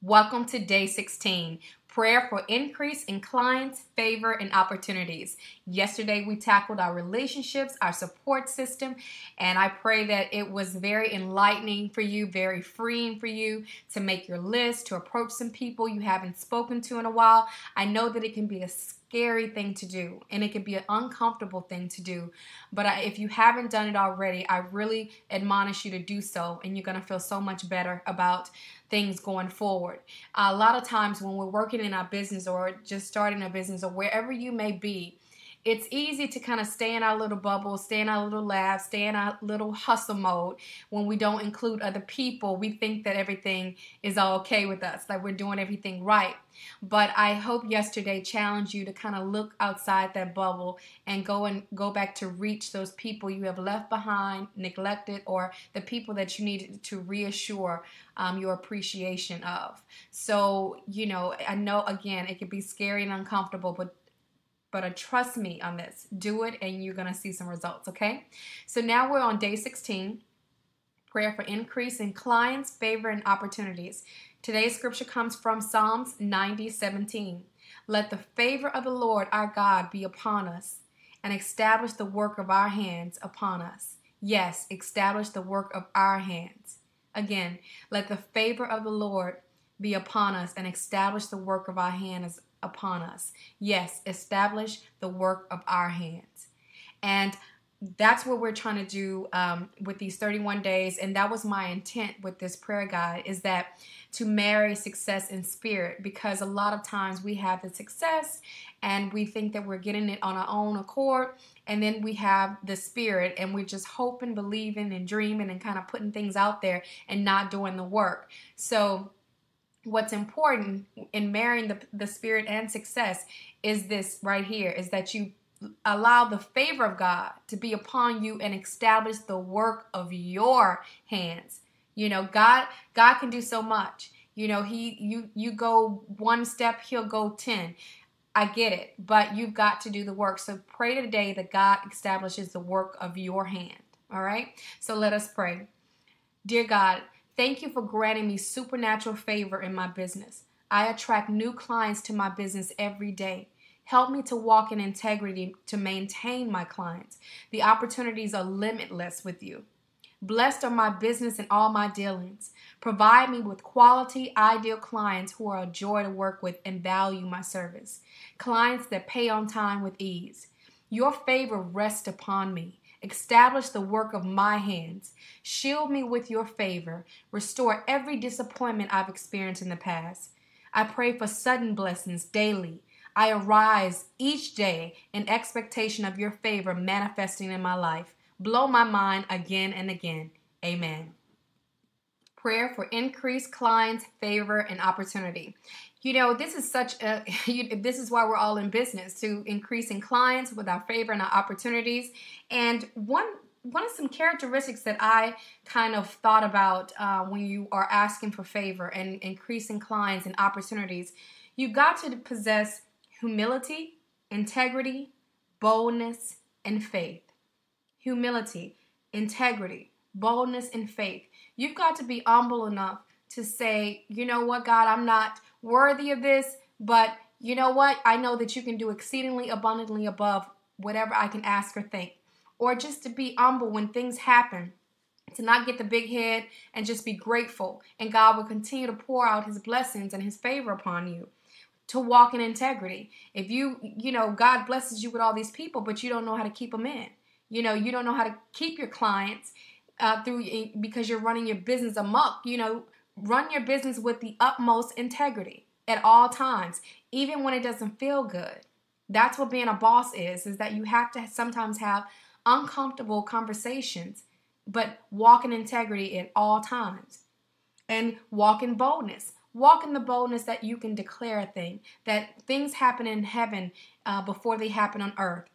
Welcome to day 16 prayer for increase in clients, favor, and opportunities. Yesterday, we tackled our relationships, our support system, and I pray that it was very enlightening for you, very freeing for you to make your list, to approach some people you haven't spoken to in a while. I know that it can be a scary thing to do and it can be an uncomfortable thing to do. But if you haven't done it already, I really admonish you to do so and you're going to feel so much better about things going forward. a lot of times when we're working in our business or just starting a business or wherever you may be, it's easy to kind of stay in our little bubble, stay in our little lab, stay in our little hustle mode when we don't include other people. We think that everything is all okay with us, that we're doing everything right. But I hope yesterday challenged you to kind of look outside that bubble and go and go back to reach those people you have left behind, neglected, or the people that you need to reassure um, your appreciation of. So, you know, I know again it can be scary and uncomfortable, but but uh, trust me on this. Do it and you're going to see some results, okay? So now we're on day 16 prayer for increase in clients, favor, and opportunities. Today's scripture comes from Psalms 90 17. Let the favor of the Lord our God be upon us and establish the work of our hands upon us. Yes, establish the work of our hands. Again, let the favor of the Lord be upon us and establish the work of our hands upon us. Yes, establish the work of our hands. And that's what we're trying to do um, with these 31 days and that was my intent with this prayer guide is that to marry success and spirit because a lot of times we have the success and we think that we're getting it on our own accord and then we have the spirit and we're just hoping believing and dreaming and kind of putting things out there and not doing the work so what's important in marrying the, the spirit and success is this right here is that you allow the favor of God to be upon you and establish the work of your hands. You know, God God can do so much. You know, he you you go one step, he'll go 10. I get it, but you've got to do the work. So pray today that God establishes the work of your hand. All right? So let us pray. Dear God, Thank you for granting me supernatural favor in my business. I attract new clients to my business every day. Help me to walk in integrity to maintain my clients. The opportunities are limitless with you. Blessed are my business and all my dealings. Provide me with quality, ideal clients who are a joy to work with and value my service. Clients that pay on time with ease. Your favor rests upon me. Establish the work of my hands. Shield me with your favor. Restore every disappointment I've experienced in the past. I pray for sudden blessings daily. I arise each day in expectation of your favor manifesting in my life. Blow my mind again and again. Amen. Prayer for increased clients, favor, and opportunity. You know, this is such a, this is why we're all in business to increasing clients with our favor and our opportunities. And one, one of some characteristics that I kind of thought about uh, when you are asking for favor and increasing clients and opportunities, you got to possess humility, integrity, boldness, and faith. Humility, integrity, boldness, and faith. You've got to be humble enough to say, you know what, God, I'm not worthy of this, but you know what? I know that you can do exceedingly abundantly above whatever I can ask or think. Or just to be humble when things happen, to not get the big head and just be grateful. And God will continue to pour out his blessings and his favor upon you. To walk in integrity. If you, you know, God blesses you with all these people, but you don't know how to keep them in. You know, you don't know how to keep your clients uh, through because you're running your business amok. You know, Run your business with the utmost integrity at all times, even when it doesn't feel good. That's what being a boss is, is that you have to sometimes have uncomfortable conversations, but walk in integrity at all times. And walk in boldness. Walk in the boldness that you can declare a thing, that things happen in heaven uh, before they happen on earth.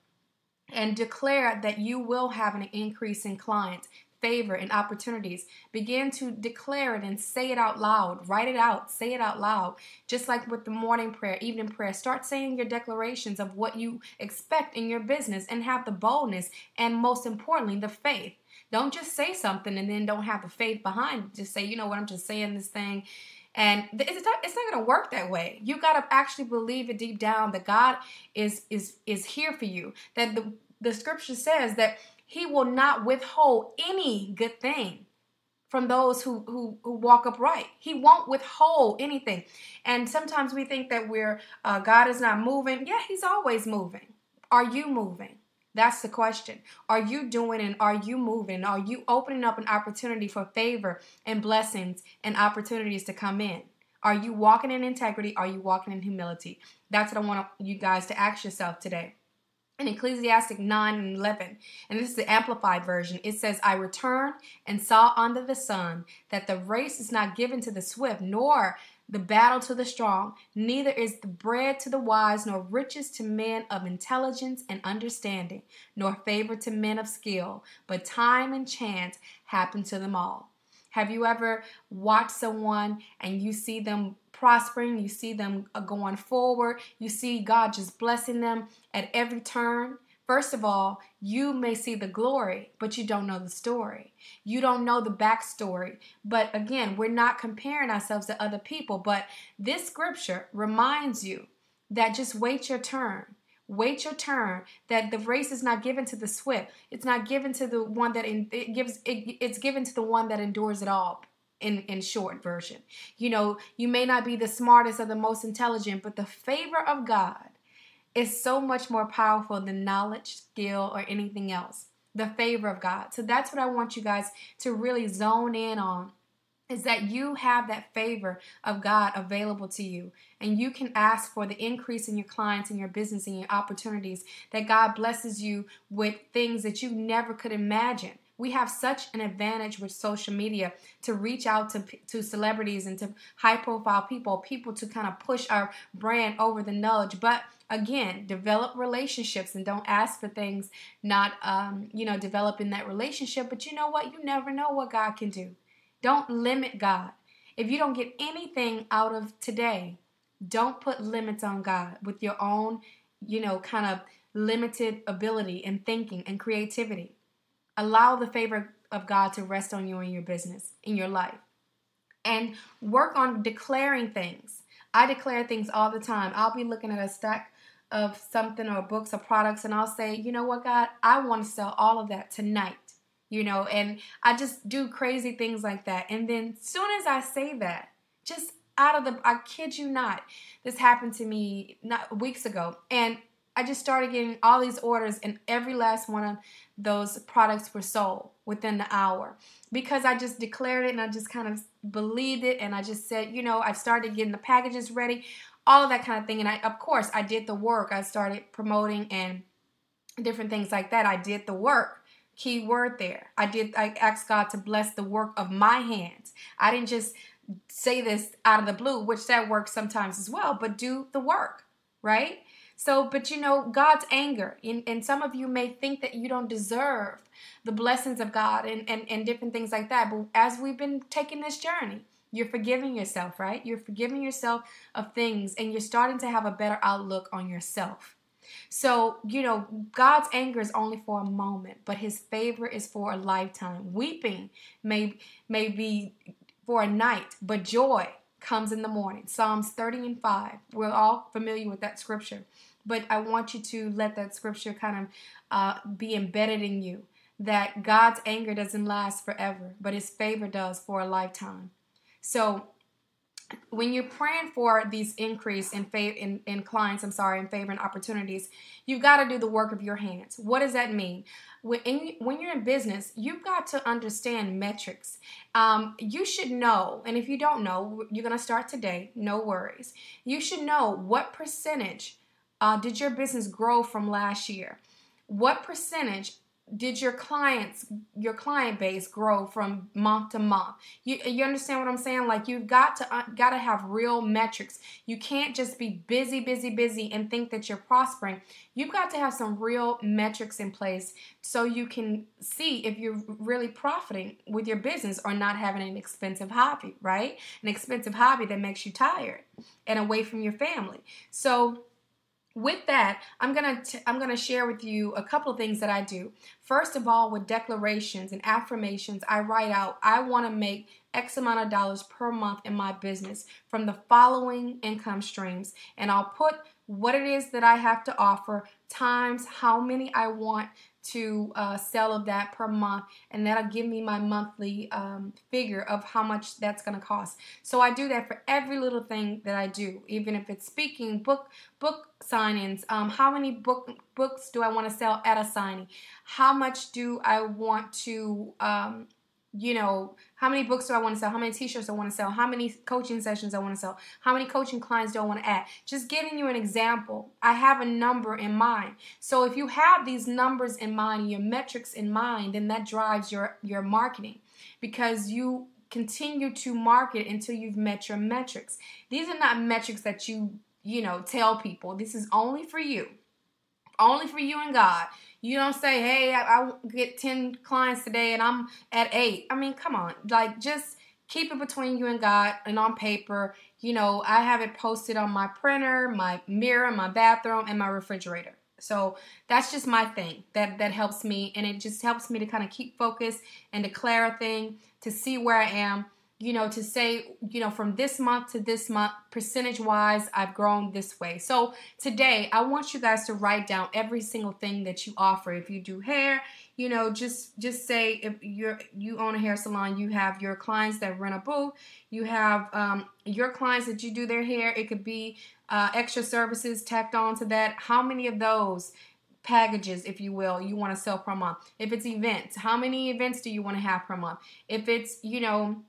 And declare that you will have an increase in clients, favor and opportunities. Begin to declare it and say it out loud. Write it out. Say it out loud. Just like with the morning prayer, evening prayer. Start saying your declarations of what you expect in your business and have the boldness and most importantly, the faith. Don't just say something and then don't have the faith behind it. Just say, you know what, I'm just saying this thing And it's not, it's not going to work that way. You got to actually believe it deep down that God is is is here for you. That the the scripture says that he will not withhold any good thing from those who, who, who walk upright. He won't withhold anything. And sometimes we think that we're uh, God is not moving. Yeah, He's always moving. Are you moving? That's the question. Are you doing and are you moving? Are you opening up an opportunity for favor and blessings and opportunities to come in? Are you walking in integrity? Are you walking in humility? That's what I want you guys to ask yourself today in Ecclesiastic 9 and 11, and this is the Amplified Version, it says, I returned and saw under the sun that the race is not given to the swift, nor the battle to the strong, neither is the bread to the wise, nor riches to men of intelligence and understanding, nor favor to men of skill, but time and chance happen to them all. Have you ever watched someone and you see them prospering, you see them uh, going forward, you see God just blessing them at every turn. First of all, you may see the glory, but you don't know the story. You don't know the backstory. But again, we're not comparing ourselves to other people. But this scripture reminds you that just wait your turn. Wait your turn. That the race is not given to the swift. It's not given to the one that it gives. It, it's given to the one that endures it all in, in short version. You know, you may not be the smartest or the most intelligent, but the favor of God is so much more powerful than knowledge, skill, or anything else. The favor of God. So that's what I want you guys to really zone in on is that you have that favor of God available to you. And you can ask for the increase in your clients and your business and your opportunities, that God blesses you with things that you never could imagine we have such an advantage with social media to reach out to, to celebrities and to high profile people, people to kind of push our brand over the knowledge. But again, develop relationships and don't ask for things not, um, you know, developing that relationship. But you know what? You never know what God can do. Don't limit God. If you don't get anything out of today, don't put limits on God with your own, you know, kind of limited ability and thinking and creativity. Allow the favor of God to rest on you in your business, in your life. And work on declaring things. I declare things all the time. I'll be looking at a stack of something or books or products and I'll say, you know what, God, I want to sell all of that tonight. You know, and I just do crazy things like that. And then soon as I say that, just out of the I kid you not, this happened to me not weeks ago. And I just started getting all these orders, and every last one of those products were sold within the hour because I just declared it and I just kind of believed it. And I just said, you know, I started getting the packages ready, all that kind of thing. And I, of course, I did the work. I started promoting and different things like that. I did the work. Key word there. I did, I asked God to bless the work of my hands. I didn't just say this out of the blue, which that works sometimes as well, but do the work, right? So, but you know, God's anger, and, and some of you may think that you don't deserve the blessings of God and, and, and different things like that. But as we've been taking this journey, you're forgiving yourself, right? You're forgiving yourself of things and you're starting to have a better outlook on yourself. So, you know, God's anger is only for a moment, but his favor is for a lifetime. Weeping may may be for a night, but joy comes in the morning. Psalms 30 and 5. We're all familiar with that scripture but I want you to let that scripture kind of uh, be embedded in you that God's anger doesn't last forever, but his favor does for a lifetime. So when you're praying for these increase in, favor, in, in clients, I'm sorry, in favor and opportunities, you've got to do the work of your hands. What does that mean? When, in, when you're in business, you've got to understand metrics. Um, you should know, and if you don't know, you're going to start today, no worries. You should know what percentage uh, did your business grow from last year? What percentage did your clients your client base grow from month to month? You, you understand what i'm saying? Like you've got to uh, got to have real metrics. You can't just be busy busy busy and think that you're prospering. You've got to have some real metrics in place so you can see if you're really profiting with your business or not having an expensive hobby right? An expensive hobby that makes you tired and away from your family. So with that, I'm gonna t- I'm gonna share with you a couple of things that I do. First of all, with declarations and affirmations, I write out I want to make X amount of dollars per month in my business from the following income streams, and I'll put what it is that I have to offer times how many I want to uh, sell of that per month, and that'll give me my monthly um, figure of how much that's going to cost. So I do that for every little thing that I do, even if it's speaking, book book signings. Um, how many book books do I want to sell at a signing? How much do I want to um, you know, how many books do I want to sell? How many t-shirts I want to sell? How many coaching sessions I want to sell? How many coaching clients do I want to add? Just giving you an example. I have a number in mind. So if you have these numbers in mind, your metrics in mind, then that drives your your marketing because you continue to market until you've met your metrics. These are not metrics that you, you know, tell people. This is only for you. Only for you and God. You don't say, hey, I, I get 10 clients today and I'm at eight. I mean, come on. Like, just keep it between you and God and on paper. You know, I have it posted on my printer, my mirror, my bathroom, and my refrigerator. So that's just my thing. That that helps me and it just helps me to kind of keep focus and declare a thing to see where I am you know, to say, you know, from this month to this month, percentage wise, I've grown this way. So today, I want you guys to write down every single thing that you offer. If you do hair, you know, just just say if you're you own a hair salon, you have your clients that rent a booth, you have um, your clients that you do their hair. It could be uh, extra services tacked on to that. How many of those? packages, if you will, you want to sell per month. If it's events, how many events do you want to have per month? If it's, you know,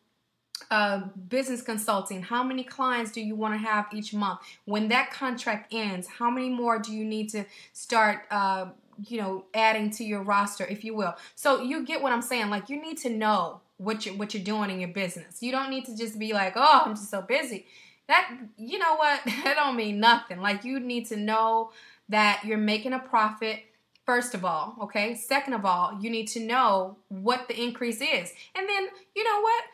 uh, business consulting, how many clients do you want to have each month? When that contract ends, how many more do you need to start, uh, you know, adding to your roster, if you will? So you get what I'm saying. Like you need to know what you what you're doing in your business. You don't need to just be like, oh, I'm just so busy. That you know what? that don't mean nothing. Like you need to know that you're making a profit. First of all, okay? Second of all, you need to know what the increase is. And then, you know what?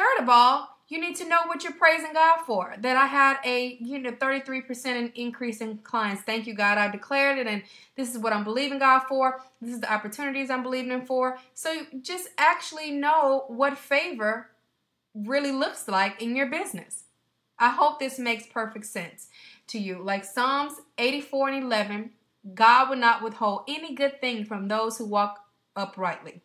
Third of all, you need to know what you're praising God for. That I had a you know 33% increase in clients. Thank you, God. I declared it, and this is what I'm believing God for. This is the opportunities I'm believing in for. So just actually know what favor really looks like in your business. I hope this makes perfect sense to you. Like Psalms 84 and 11, God will not withhold any good thing from those who walk uprightly.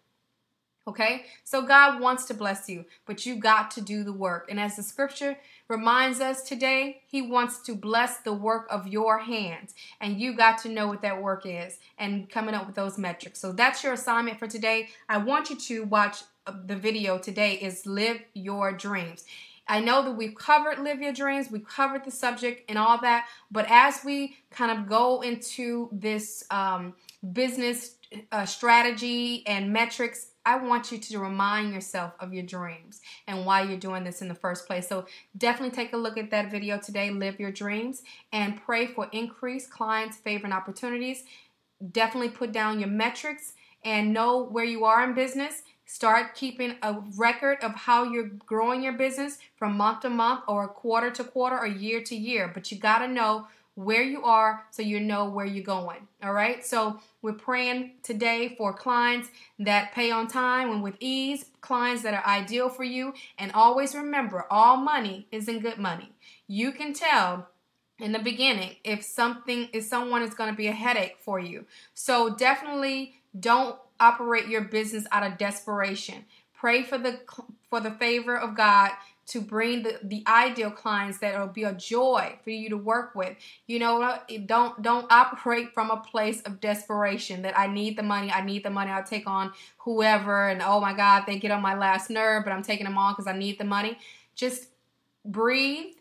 Okay? So God wants to bless you, but you got to do the work. And as the scripture reminds us today, He wants to bless the work of your hands. And you got to know what that work is and coming up with those metrics. So that's your assignment for today. I want you to watch uh, the video today is Live Your Dreams. I know that we've covered Live Your Dreams, we've covered the subject and all that, but as we kind of go into this um, business uh, strategy and metrics, I want you to remind yourself of your dreams and why you're doing this in the first place. So definitely take a look at that video today, Live Your Dreams, and pray for increased clients, favor, and opportunities. Definitely put down your metrics and know where you are in business. Start keeping a record of how you're growing your business from month to month or quarter to quarter or year to year. But you got to know where you are so you know where you're going. All right. So we're praying today for clients that pay on time and with ease, clients that are ideal for you. And always remember all money isn't good money. You can tell in the beginning if something if someone is going to be a headache for you. So definitely don't operate your business out of desperation. Pray for the for the favor of God to bring the, the ideal clients that will be a joy for you to work with. You know, don't don't operate from a place of desperation that I need the money, I need the money, I'll take on whoever and oh my God, they get on my last nerve, but I'm taking them on because I need the money. Just breathe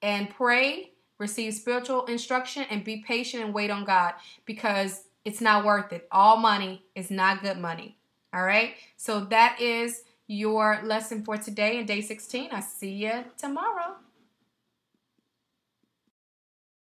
and pray, receive spiritual instruction, and be patient and wait on God because it's not worth it. All money is not good money. All right. So that is your lesson for today in day 16. I see you tomorrow.